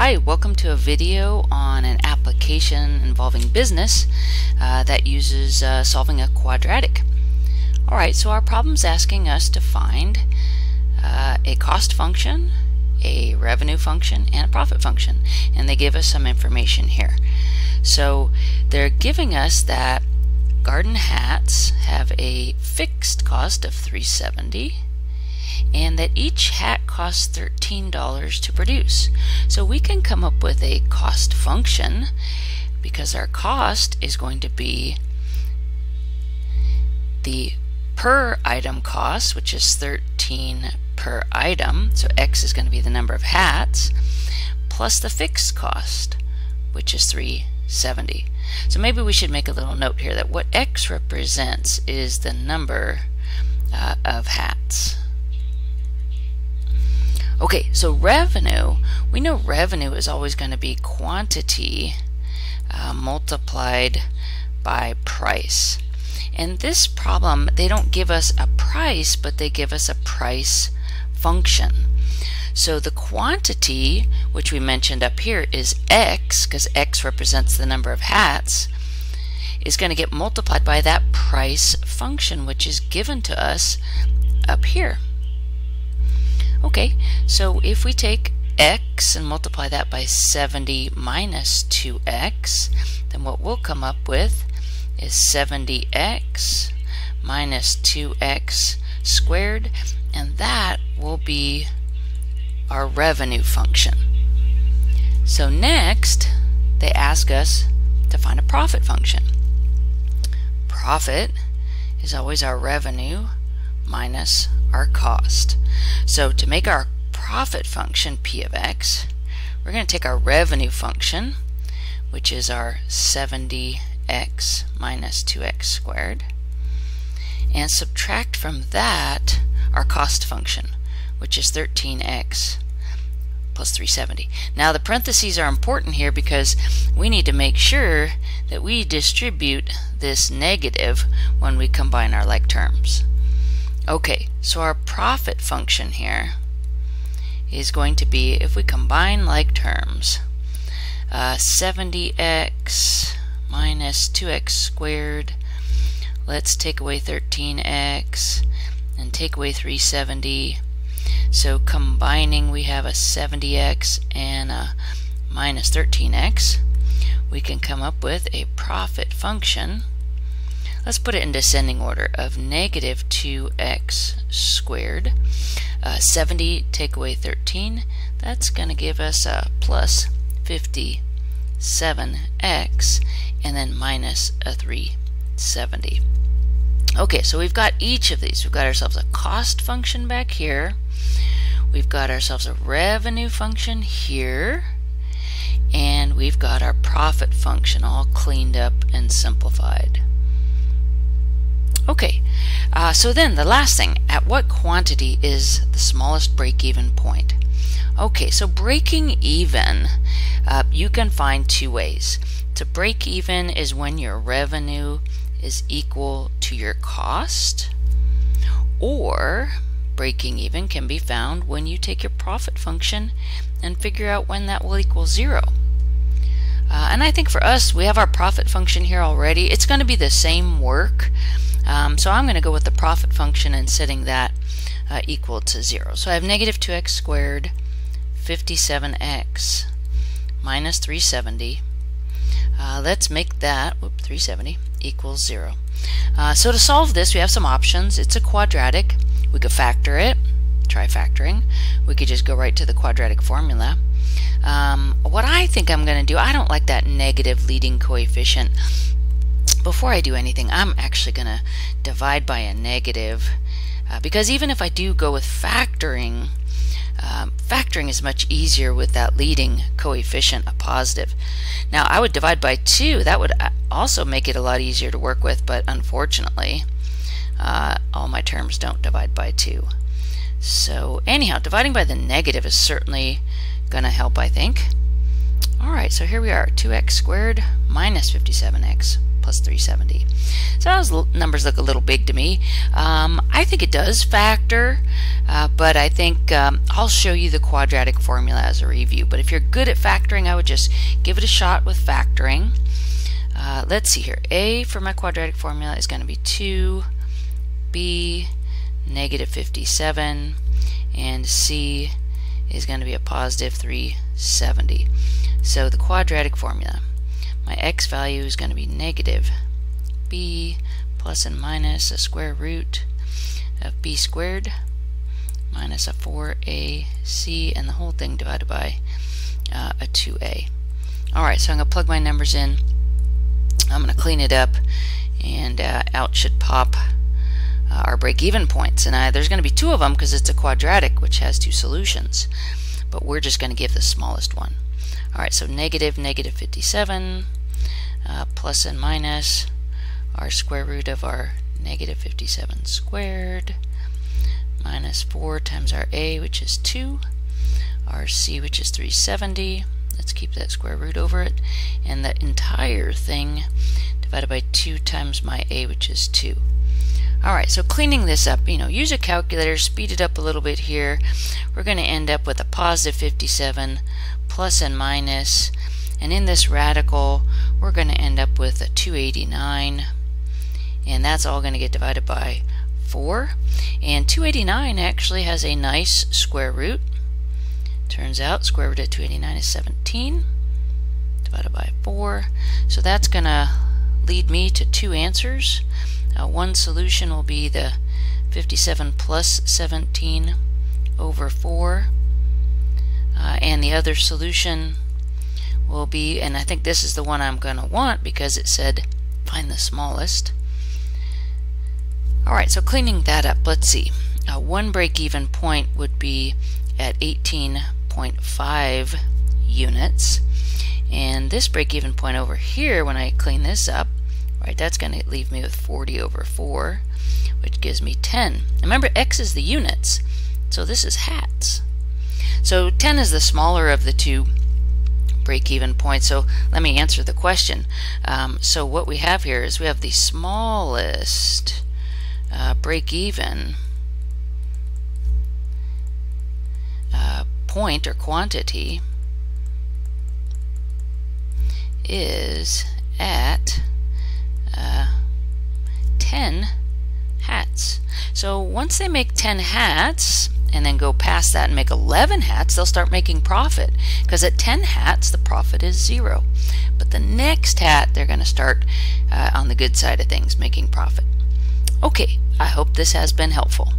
Hi, welcome to a video on an application involving business uh, that uses uh, solving a quadratic. Alright, so our problem's asking us to find uh, a cost function, a revenue function, and a profit function. And they give us some information here. So they're giving us that garden hats have a fixed cost of 370 and that each hat costs $13 to produce. So we can come up with a cost function because our cost is going to be the per item cost, which is 13 per item, so X is going to be the number of hats, plus the fixed cost, which is 370. So maybe we should make a little note here that what X represents is the number uh, of hats. Okay, so revenue, we know revenue is always going to be quantity uh, multiplied by price. And this problem, they don't give us a price, but they give us a price function. So the quantity, which we mentioned up here, is x, because x represents the number of hats, is going to get multiplied by that price function, which is given to us up here. Okay, so if we take x and multiply that by 70 minus 2x, then what we'll come up with is 70x minus 2x squared, and that will be our revenue function. So next, they ask us to find a profit function. Profit is always our revenue minus our cost. So to make our profit function p of x, we're going to take our revenue function, which is our 70x minus 2x squared, and subtract from that our cost function, which is 13x plus 370. Now the parentheses are important here because we need to make sure that we distribute this negative when we combine our like terms. Okay, so our profit function here is going to be, if we combine like terms, uh, 70x minus 2x squared, let's take away 13x and take away 370. So combining we have a 70x and a minus 13x. We can come up with a profit function Let's put it in descending order of negative 2x squared. Uh, 70 take away 13, that's going to give us a plus 57x and then minus a 370. Okay, so we've got each of these. We've got ourselves a cost function back here. We've got ourselves a revenue function here. And we've got our profit function all cleaned up and simplified. Okay, uh, so then the last thing, at what quantity is the smallest break-even point? Okay, so breaking even, uh, you can find two ways. To break even is when your revenue is equal to your cost, or breaking even can be found when you take your profit function and figure out when that will equal zero. Uh, and I think for us, we have our profit function here already. It's going to be the same work. Um, so I'm going to go with the profit function and setting that uh, equal to 0. So I have negative 2x squared, 57x minus 370. Uh, let's make that, whoop, 370, equals 0. Uh, so to solve this, we have some options. It's a quadratic. We could factor it, try factoring. We could just go right to the quadratic formula. Um, what I think I'm going to do, I don't like that negative leading coefficient before I do anything, I'm actually going to divide by a negative, uh, because even if I do go with factoring, um, factoring is much easier with that leading coefficient, a positive. Now I would divide by 2, that would uh, also make it a lot easier to work with, but unfortunately uh, all my terms don't divide by 2. So anyhow, dividing by the negative is certainly going to help, I think. Alright, so here we are, 2x squared minus 57x plus 370. So those numbers look a little big to me. Um, I think it does factor, uh, but I think um, I'll show you the quadratic formula as a review. But if you're good at factoring, I would just give it a shot with factoring. Uh, let's see here. A for my quadratic formula is going to be 2b negative 57 and C is going to be a positive 370. So the quadratic formula, my x value is going to be negative b plus and minus a square root of b squared minus a 4ac and the whole thing divided by uh, a 2a. Alright, so I'm going to plug my numbers in. I'm going to clean it up and uh, out should pop uh, our break-even points. And uh, there's going to be two of them because it's a quadratic which has two solutions. But we're just going to give the smallest one. Alright, so negative, negative 57, uh, plus and minus our square root of our negative 57 squared, minus 4 times our a, which is 2, our c, which is 370. Let's keep that square root over it. And the entire thing divided by 2 times my a, which is 2. Alright, so cleaning this up, you know, use a calculator, speed it up a little bit here. We're going to end up with a positive 57 plus and minus, and in this radical, we're going to end up with a 289, and that's all going to get divided by 4. And 289 actually has a nice square root. Turns out square root of 289 is 17 divided by 4. So that's going to lead me to two answers. Uh, one solution will be the 57 plus 17 over 4. Uh, and the other solution will be, and I think this is the one I'm going to want because it said find the smallest. Alright, so cleaning that up, let's see. Uh, one break-even point would be at 18.5 units. And this break-even point over here, when I clean this up, right? That's going to leave me with 40 over 4, which gives me 10. Remember, x is the units, so this is hats. So 10 is the smaller of the two break-even point. So let me answer the question. Um, so what we have here is we have the smallest uh, break-even uh, point or quantity is at uh, 10 hats. So once they make 10 hats and then go past that and make 11 hats, they'll start making profit because at 10 hats the profit is zero. But the next hat they're going to start uh, on the good side of things making profit. Okay, I hope this has been helpful.